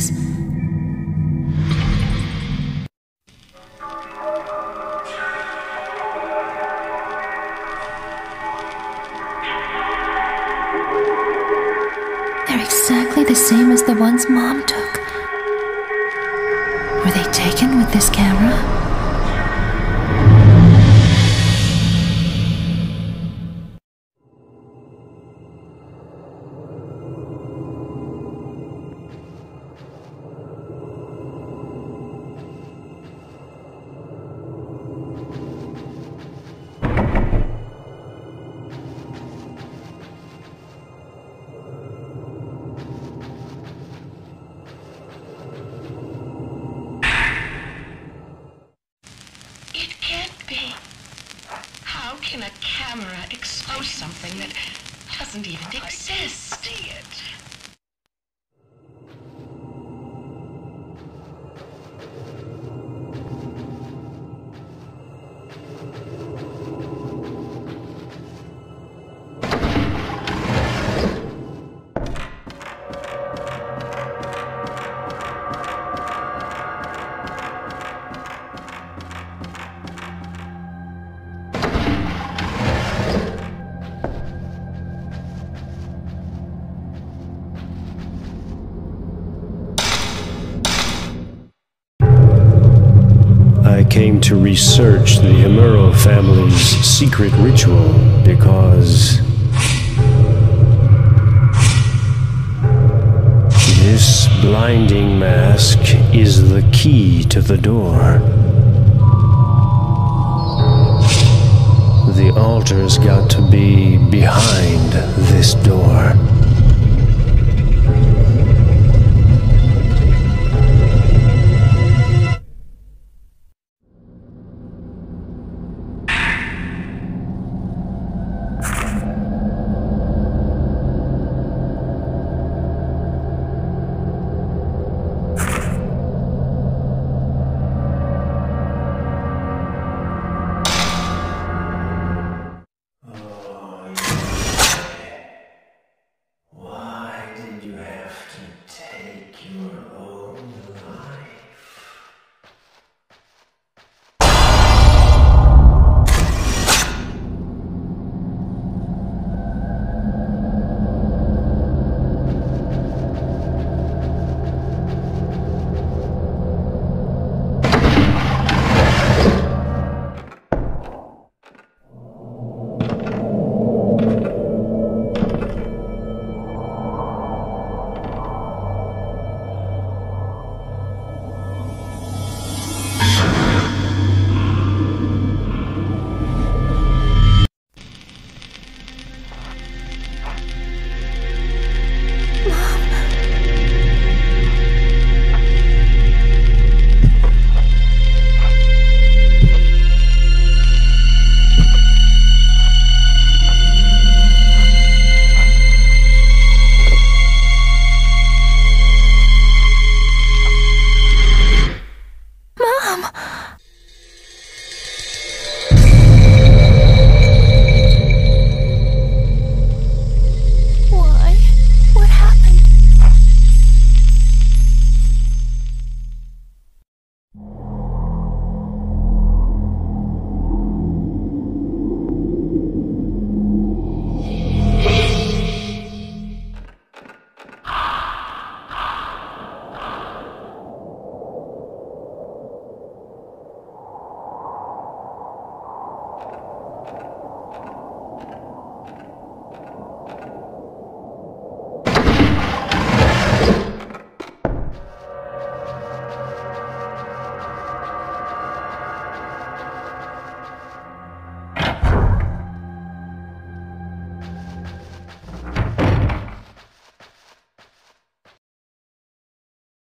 us. Something that doesn't even exist? Came to research the Himuro family's secret ritual because. This blinding mask is the key to the door. The altar's got to be behind this door.